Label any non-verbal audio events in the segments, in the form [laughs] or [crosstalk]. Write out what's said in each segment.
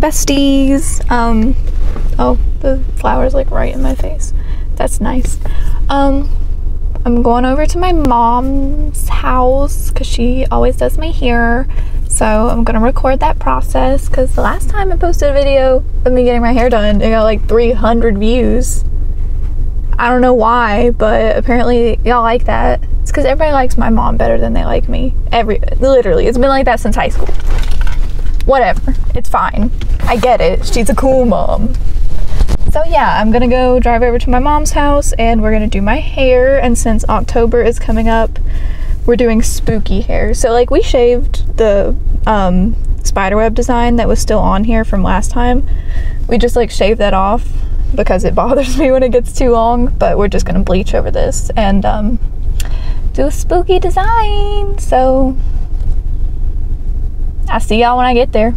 besties. Um, oh, the flower's like right in my face. That's nice. Um, I'm going over to my mom's house because she always does my hair. So I'm gonna record that process because the last time I posted a video of me getting my hair done, it got like 300 views. I don't know why, but apparently y'all like that. It's because everybody likes my mom better than they like me. Every literally, it's been like that since high school. Whatever, it's fine. I get it. She's a cool mom. So yeah, I'm gonna go drive over to my mom's house and we're gonna do my hair. And since October is coming up, we're doing spooky hair. So like we shaved the um, spiderweb design that was still on here from last time. We just like shaved that off because it [laughs] bothers me when it gets too long, but we're just gonna bleach over this and um, do a spooky design. So I'll see y'all when I get there.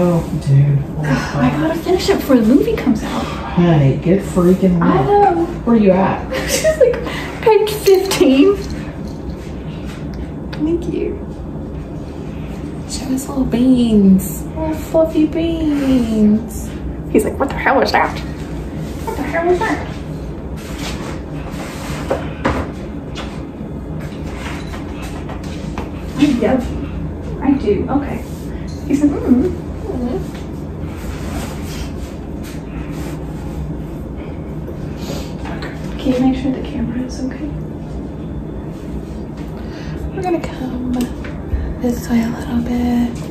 [sighs] Oh, dude. I gotta finish it before the movie comes out. Honey, get freaking I look. know. Where you at? [laughs] She's like page 15. Thank you. Show us little beans. Little fluffy beans. He's like, what the hell is that? What the hell is that? Yep, I do. Okay. He said, mm. Can you make sure the camera is okay? We're gonna come this way a little bit.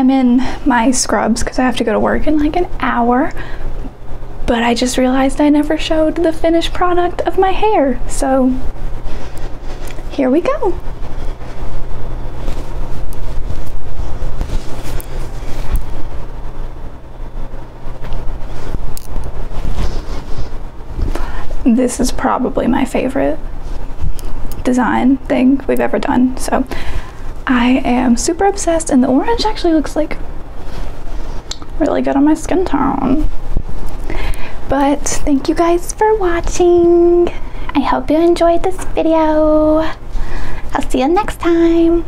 I'm in my scrubs because I have to go to work in like an hour. But I just realized I never showed the finished product of my hair. So here we go. This is probably my favorite design thing we've ever done. So I am super obsessed and the orange actually looks like really good on my skin tone. But thank you guys for watching. I hope you enjoyed this video. I'll see you next time.